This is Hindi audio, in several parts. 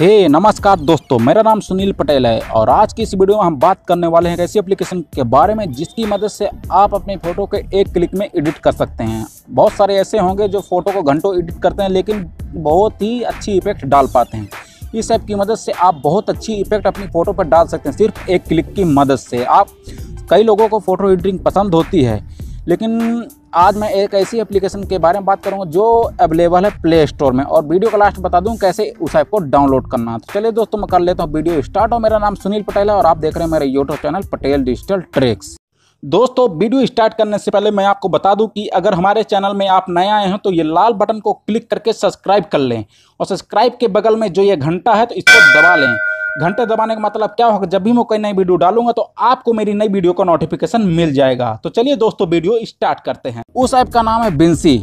हे hey, नमस्कार दोस्तों मेरा नाम सुनील पटेल है और आज की इस वीडियो में हम बात करने वाले हैं ऐसी एप्लीकेशन के बारे में जिसकी मदद से आप अपनी फ़ोटो के एक क्लिक में एडिट कर सकते हैं। बहुत सारे ऐसे होंगे जो फ़ोटो को घंटों एडिट करते हैं लेकिन बहुत ही अच्छी इफ़ेक्ट डाल पाते हैं। इस ऐप की मदद से आप बहुत अच्छी इफ़ेक्ट अपनी फ़ोटो पर डाल सकते हैं सिर्फ़ एक क्लिक की मदद से। आप कई लोगों को फ़ोटो एडिटिंग पसंद होती है लेकिन आज मैं एक ऐसी एप्लीकेशन के बारे में बात करूँगा जो अवेलेबल है प्ले स्टोर में। और वीडियो का लास्ट बता दूँ कैसे उस ऐप को डाउनलोड करना। तो चलिए दोस्तों, मैं कर लेता हूँ वीडियो स्टार्ट और मेरा नाम सुनील पटेल है और आप देख रहे हैं मेरे YouTube channel Patel digital tricks दोस्तों वीडियो स्टार्ट करने से पहले मैं आपको बता दूँ कि अगर हमारे चैनल में आप नए आए हैं तो ये लाल बटन को क्लिक करके सब्सक्राइब कर लें। और सब्सक्राइब के बगल में जो ये घंटा है तो इसको दबा लें। घंटे दबाने का मतलब क्या होगा? जब भी मैं कोई नई वीडियो डालूँगा तो आपको मेरी नई वीडियो का नोटिफिकेशन मिल जाएगा। तो चलिए दोस्तों, वीडियो स्टार्ट करते हैं। उस ऐप का नाम है बिंसी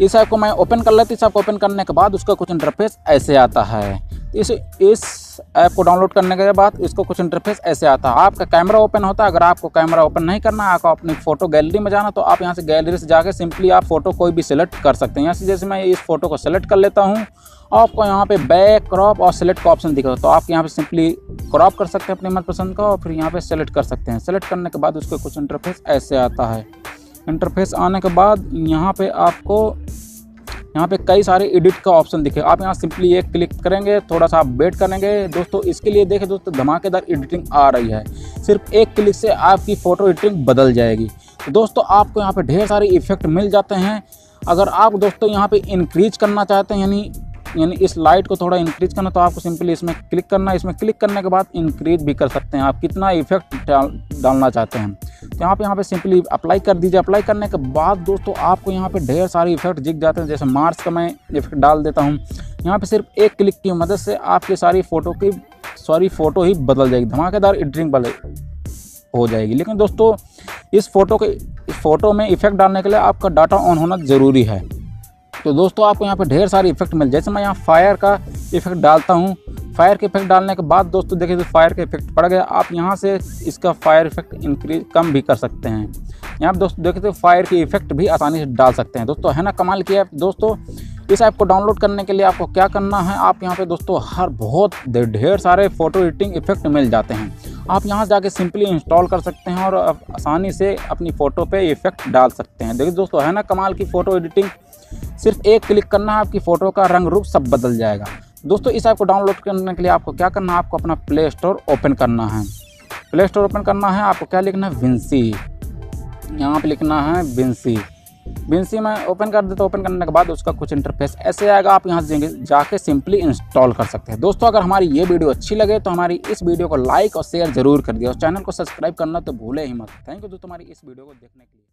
इस ऐप को मैं ओपन कर लेती इस ऐप को ओपन करने के बाद उसका कुछ इंटरफेस ऐसे आता है। इस इस ऐप को डाउनलोड करने के बाद इसको कुछ इंटरफेस ऐसे आता है। आपका कैमरा ओपन होता है। अगर आपको कैमरा ओपन नहीं करना है, आपको अपनी फ़ोटो गैलरी में जाना तो आप यहाँ से गैलरी से जाकर सिंपली आप फ़ोटो कोई भी सिलेक्ट कर सकते हैं। यहाँ से जैसे मैं इस फ़ोटो को सिलेक्ट कर लेता हूँ, आपको यहाँ पे बैक क्रॉप और सेलेक्ट का ऑप्शन दिखेगा तो आप यहाँ पे सिंपली क्रॉप कर सकते हैं अपने मनपसंद का और फिर यहाँ पे सेलेक्ट कर सकते हैं। सेलेक्ट करने के बाद उसके कुछ इंटरफेस ऐसे आता है। इंटरफेस आने के बाद यहाँ पे आपको यहाँ पे कई सारे एडिट का ऑप्शन दिखे। आप यहाँ सिंपली एक क्लिक करेंगे थोड़ा सा आप वेट करेंगे। दोस्तों इसके लिए देखें दोस्तों धमाकेदार एडिटिंग आ रही है। सिर्फ़ एक क्लिक से आपकी फ़ोटो एडिटिंग बदल जाएगी। तो दोस्तों आपको यहाँ पे ढेर सारे इफ़ेक्ट मिल जाते हैं। अगर आप दोस्तों यहाँ पे इंक्रीज करना चाहते हैं यानी यानी इस लाइट को थोड़ा इंक्रीज करना तो आपको सिंपली इसमें क्लिक करना इसमें क्लिक करने के बाद इंक्रीज भी कर सकते हैं। आप कितना इफ़ेक्ट डाल, डालना चाहते हैं। यहाँ पे यहाँ पे सिंपली अप्लाई कर दीजिए। अप्लाई करने के बाद दोस्तों आपको यहाँ पे ढेर सारे इफ़ेक्ट दिख जाते हैं। जैसे मार्च का मैं इफ़ेक्ट डाल देता हूँ। यहाँ पे सिर्फ़ एक क्लिक की मदद से आपकी सारी फ़ोटो की सॉरी फ़ोटो ही बदल जाएगी। धमाकेदार एडिटिंग बदल हो जाएगी। लेकिन दोस्तों, इस फ़ोटो के, इस फ़ोटो में इफ़ेक्ट डालने के लिए आपका डाटा ऑन होना ज़रूरी है। तो दोस्तों, आपको यहाँ पर ढेर सारे इफ़ेक्ट मिल जैसे मैं यहाँ फायर का इफ़ेक्ट डालता हूँ। फायर के इफ़ेक्ट डालने के बाद दोस्तों देखिए तो फायर का इफ़ेक्ट पड़ गया आप यहाँ से इसका फायर इफ़ेक्ट इंक्रीज कम भी कर सकते हैं। यहाँ पर दोस्तों देखते तो फायर की इफ़ेक्ट भी आसानी से डाल सकते हैं। दोस्तों, है ना, कमाल की ऐप दोस्तों, इस ऐप को डाउनलोड करने के लिए आपको क्या करना है, आप यहाँ पे दोस्तों हर बहुत ढेर सारे फ़ोटो एडिटिंग इफ़ेक्ट मिल जाते हैं। आप यहाँ जाके सिंपली इंस्टॉल कर सकते हैं और आसानी से अपनी फ़ोटो पे इफ़ेक्ट डाल सकते हैं। देखिए दोस्तों, है ना, कमाल की फ़ोटो एडिटिंग सिर्फ़ एक क्लिक करना है, आपकी फ़ोटो का रंग रूप सब बदल जाएगा। दोस्तों, इस ऐप को डाउनलोड करने के लिए आपको क्या करना है? आपको अपना प्ले स्टोर ओपन करना है। प्ले स्टोर ओपन करना है, आपको क्या लिखना है? विंसी यहाँ पे लिखना है विंसी विंसी में ओपन कर देते ओपन करने के बाद उसका कुछ इंटरफेस ऐसे आएगा, आप यहाँ से जाके सिंपली इंस्टॉल कर सकते हैं। दोस्तों, अगर हमारी ये वीडियो अच्छी लगे तो हमारी इस वीडियो को लाइक और शेयर ज़रूर कर दिया और चैनल को सब्सक्राइब करना तो भूले ही मत। थैंक यू दोस्तों, हमारी इस वीडियो को देखने के लिए।